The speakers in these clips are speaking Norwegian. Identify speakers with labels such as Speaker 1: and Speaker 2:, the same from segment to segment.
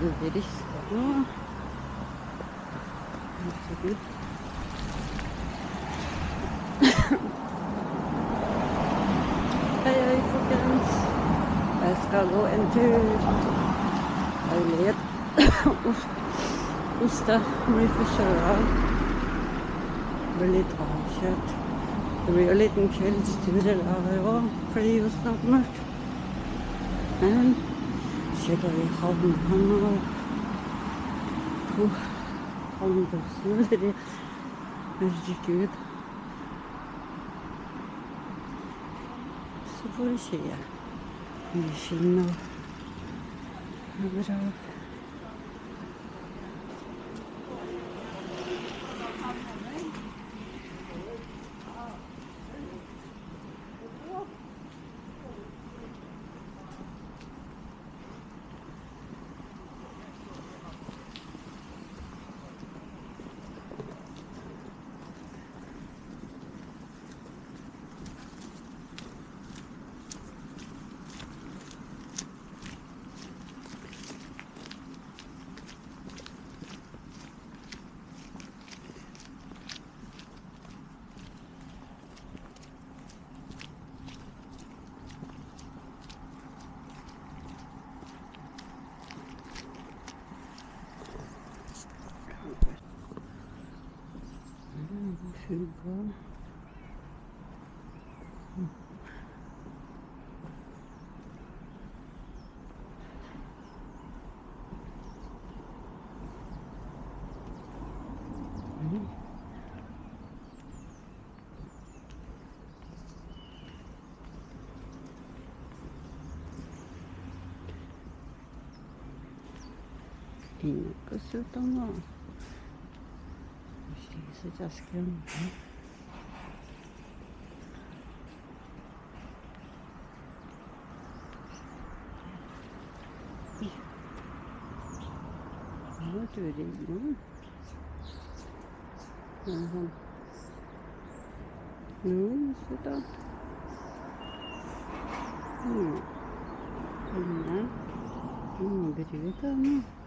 Speaker 1: veldig rista nå. Herregud. Hei, hei, folkens. Jeg skal gå en tur. Leilighet. Hoste. Blir forkjøla. Blir litt avkjørt. Det blir jo en liten kveldstur i dag òg, for det er snart mørkt. 觉得也好很很那个，不，好很多事的的，但是就觉得，是不是呀？旅行呢，不知道。chegando. Tinha que ser tão. Sıcak gün. Вот видим. Ага. Ну, сюда. Ну, да. Ну, берега, ну.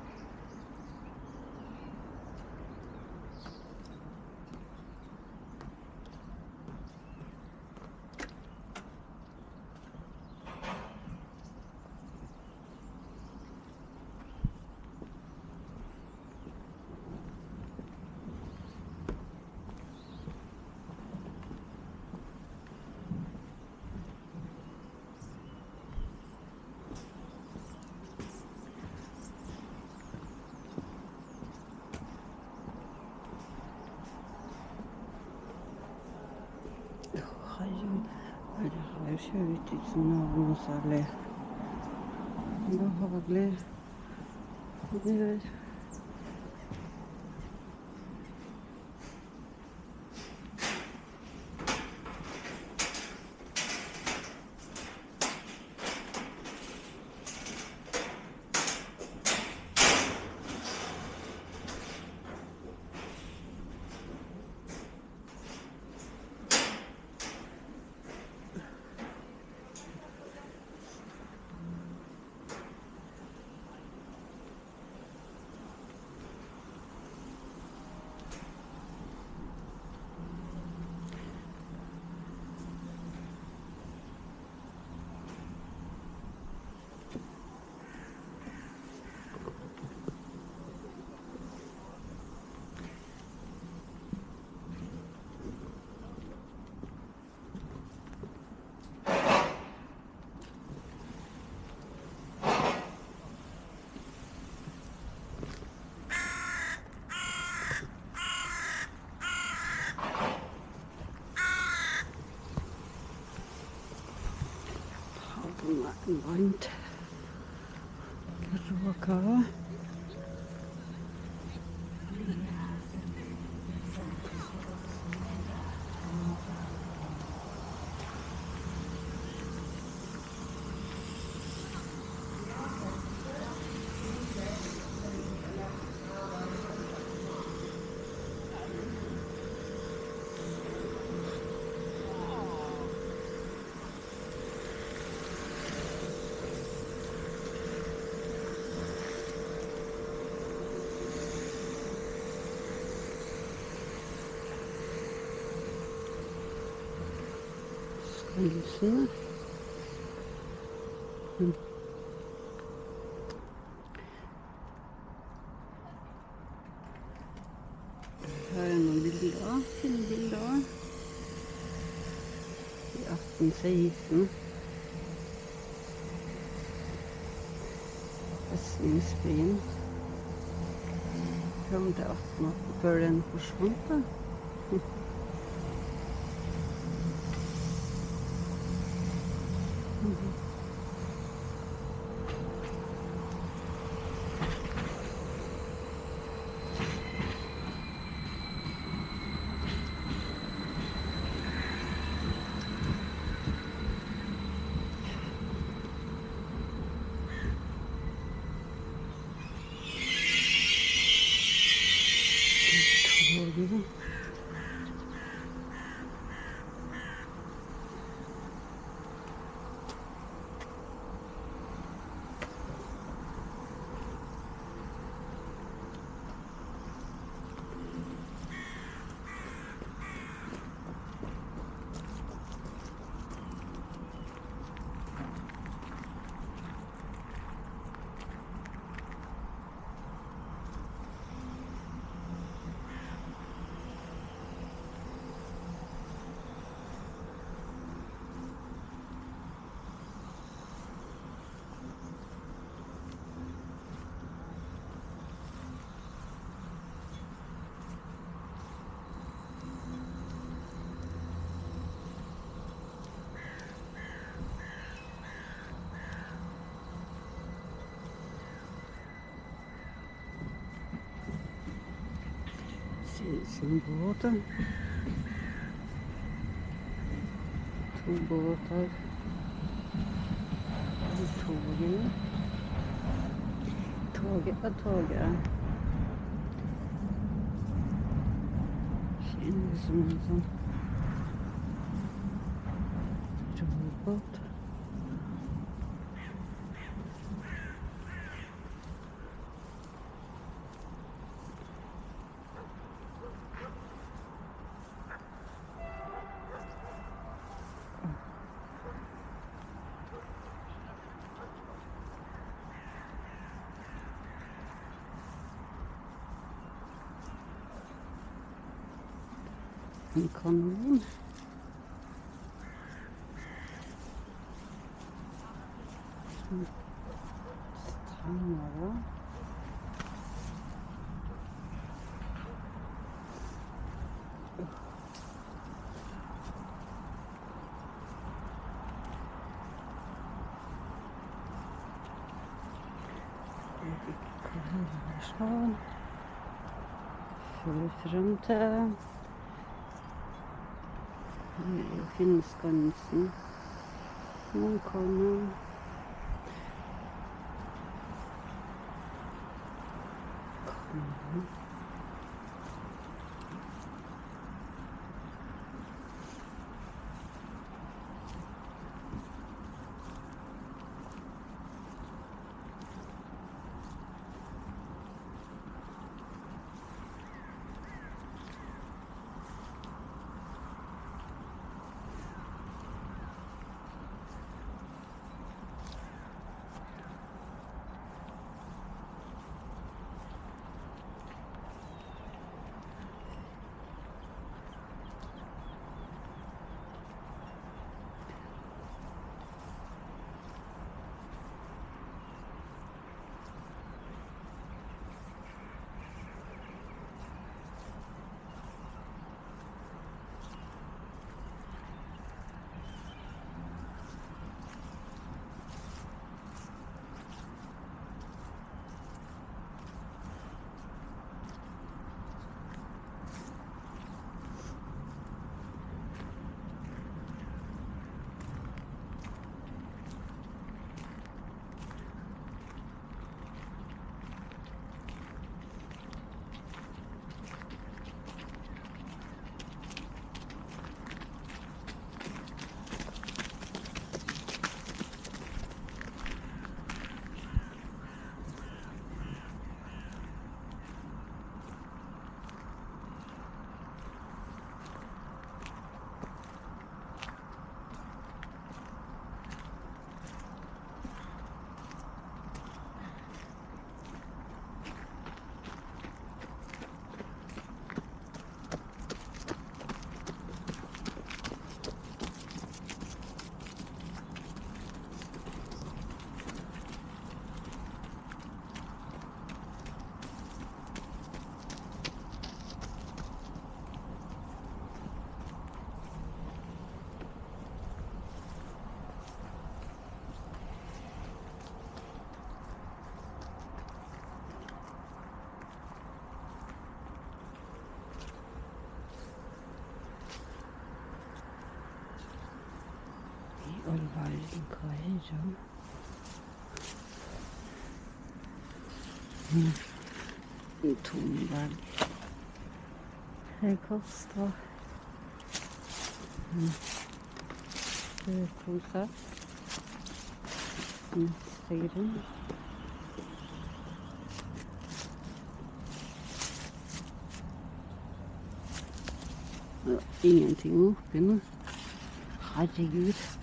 Speaker 1: Nei, Det her ser jo ikke ut som Gartenwand. Der Ruhrkar. Hilfe. Hm. Schöne Bilder, viele Bilder. Die ersten Seiten. Das ist Wien. Kommt auch noch Böllen verschwunden. Hm. se volta. Tubo voltar. Togene. Tåget och tåget. Känns som en sån. Som Stanger. Sånn. Følger frem til Finnskansen. Munkholmen. Kallen. All verden, hva er det? Mm. En tomvel. Det koster mm. Poser. Neste grunn. Ingenting oppi nå. Herregud.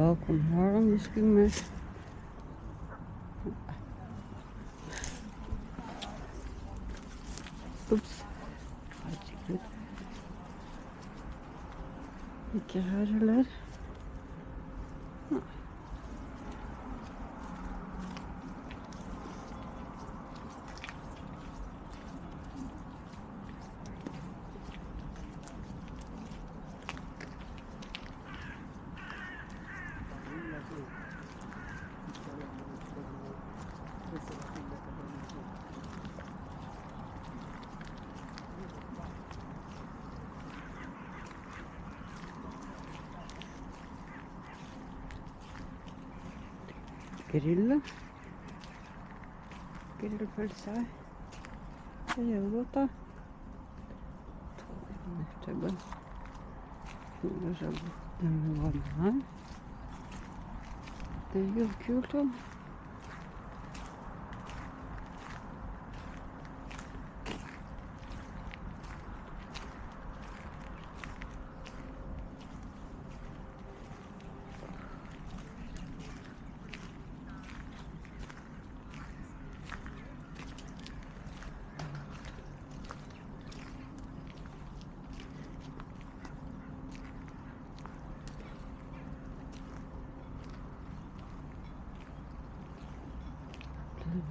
Speaker 1: Welkom Harm misschien met Grille. Grillpølse. Det er jo godt, da. Tubben. Den vannet her. Det er jo kult, da.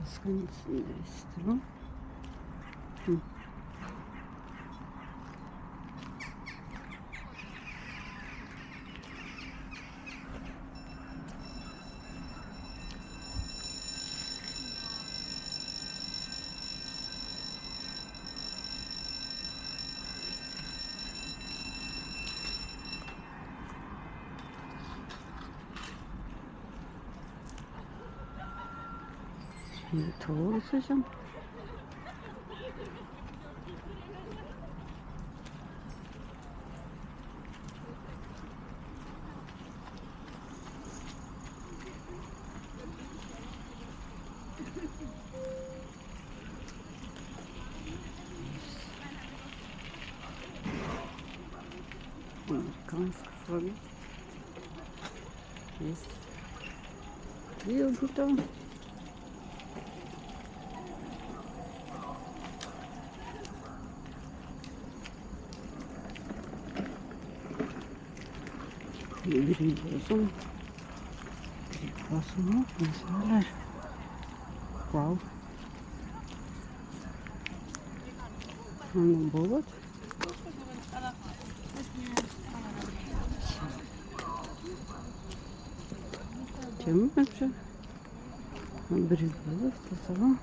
Speaker 1: 息子に住
Speaker 2: んだりし нашу совсем. йдемо. Американская флага. Есть. И вот там берегозом,
Speaker 1: перекосом, назад, впал. Ну, вот. Чем вообще? Берегозов, тазовом.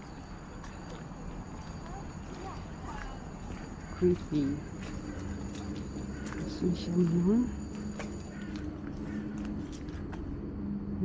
Speaker 1: Крутые. Сначала.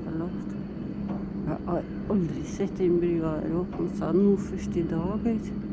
Speaker 1: sjuka lukt. Jeg har aldri sett den brygga her oppe. Han sa 'nå første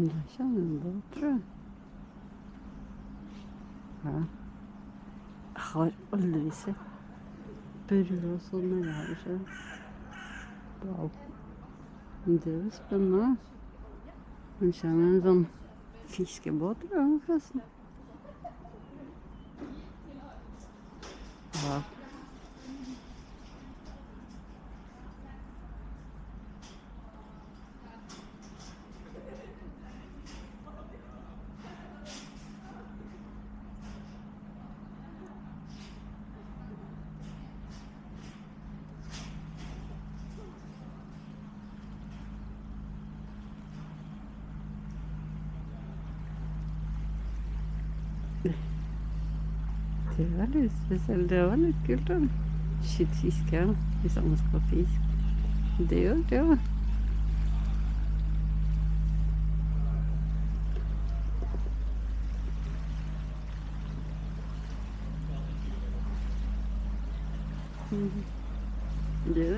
Speaker 1: Men Der kommer en båt, tror jeg. Ja. Jeg har aldri sett og sånn nedi her sjøl. Wow. Men det er jo spennende. Det kommer en sånn fiskebåt, tror jeg, forresten. de es pues, el de Wallis, que es el chitisca, y somos copis. Deo, deo. De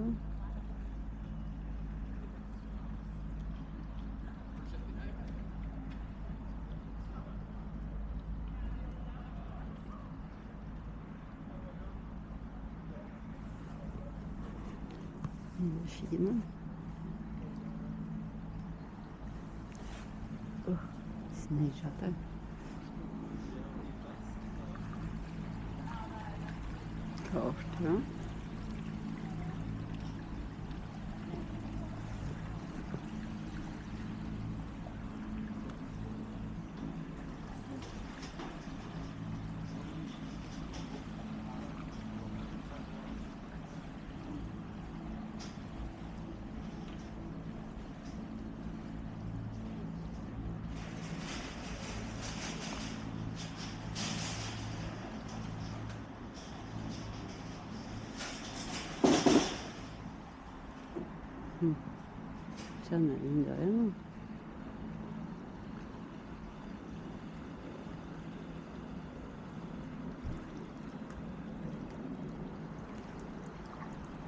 Speaker 1: oldu. Şimdi Oh, Necat'a kaufte. 음, 장난 아닌가요?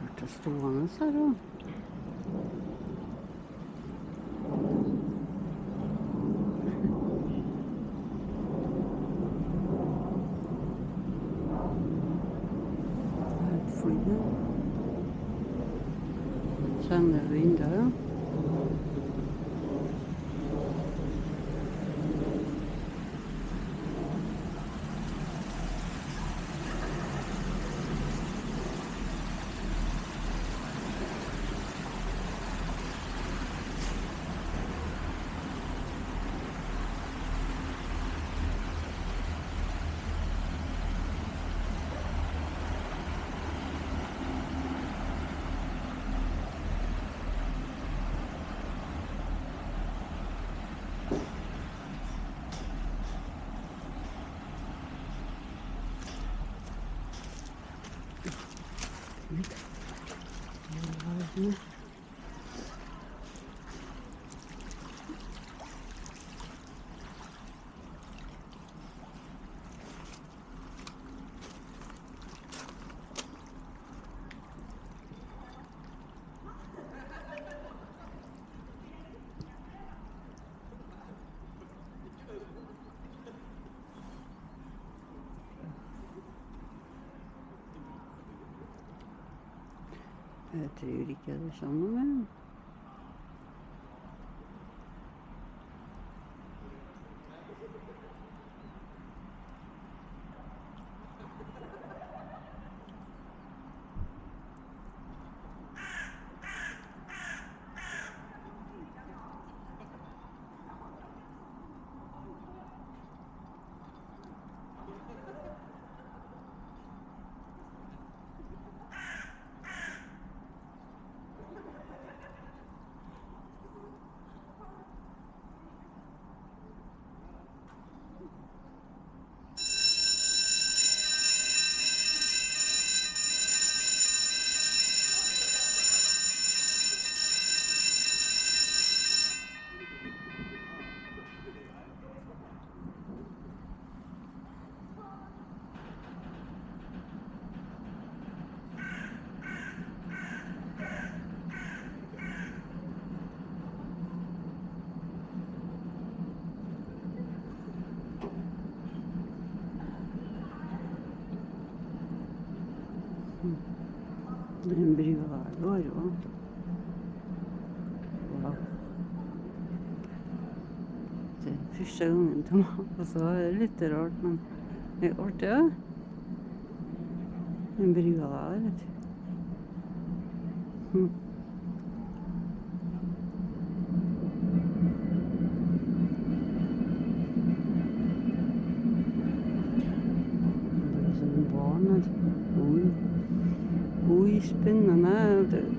Speaker 1: 어쩔 수 없는 사람 Mm-hmm. Jeg tror ikke det er sånn noe går jo. Wow. Det er første gangen til meg, og så er det litt rart, men det er artig, ja. En brua der, vet du. Hm. Cristo, não.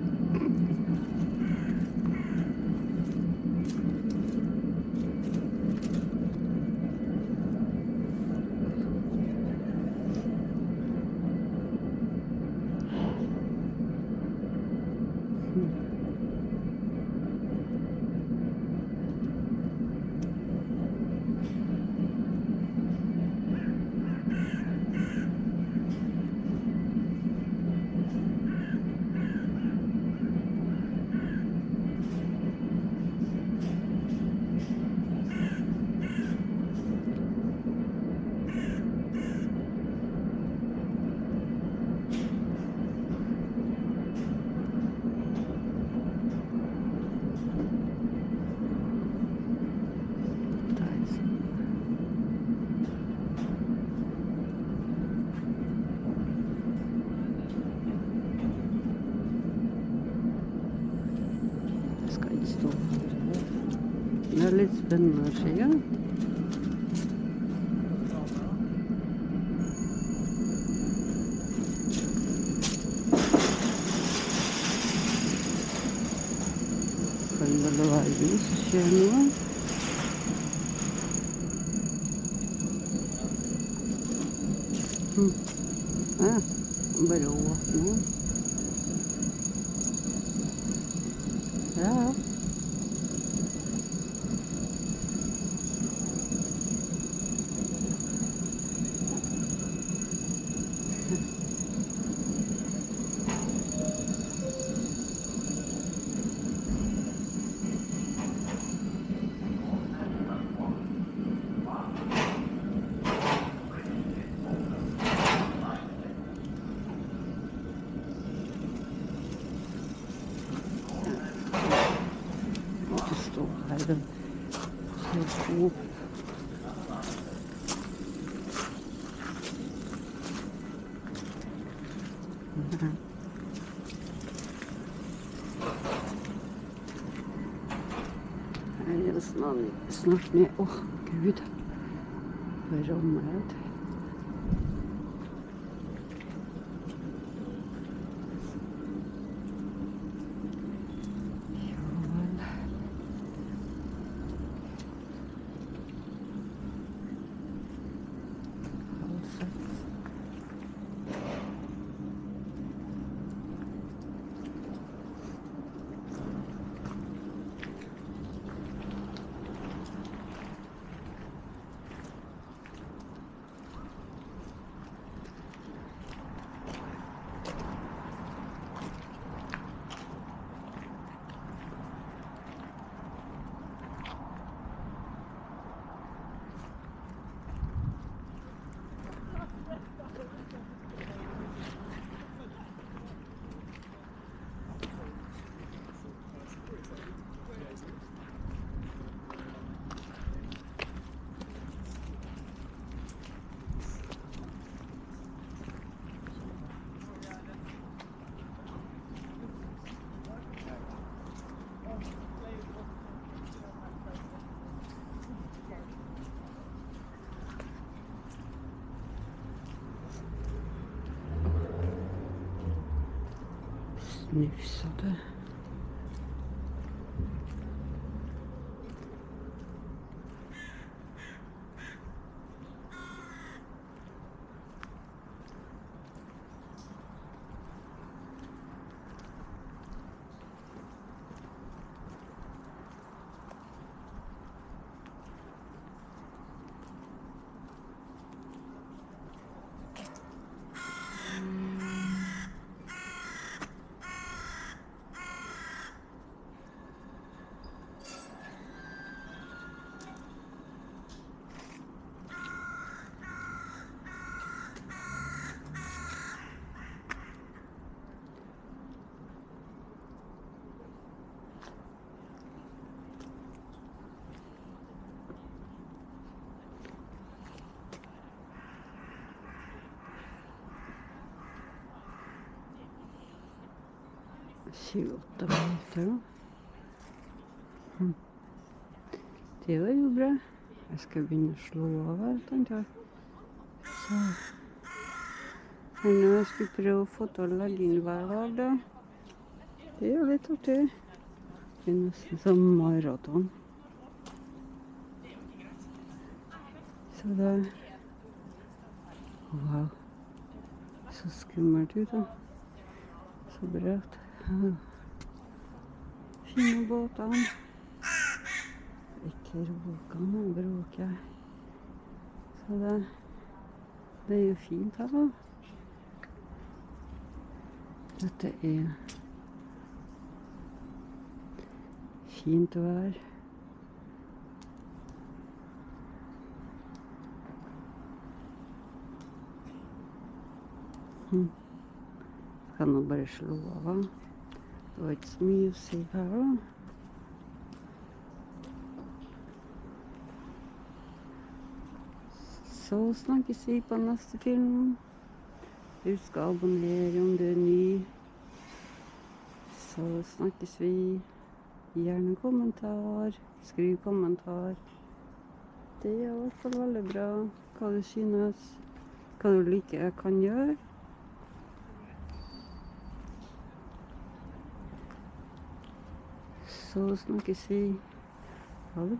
Speaker 1: chờ nữa ừ. à, bây đồ nữa. Đó. сложные. Ох. собственник все, да? 28 minutter nå. Hm. Det var jo bra. Jeg skal begynne å slå av alt antar Så Men jeg prøve å få til å legge inn hver dag, da. Det er jo litt artig. Det er nesten som maraton. Så det Wow. Så skummelt ut, da. Så bra. Ja. Båtene. Ikke råkene, nå bråker jeg. Så det, det er jo fint her, da. Dette er fint vær. Hm. Kan nå bare slå av. Si her, da. Så snakkes vi på neste film. Husk å abonnere om du er ny. Så snakkes vi. Gjerne kommentar. Skriv kommentar. Det er i hvert fall veldig bra hva du synes. Hva du liker jeg kan gjøre. सोच न किसी और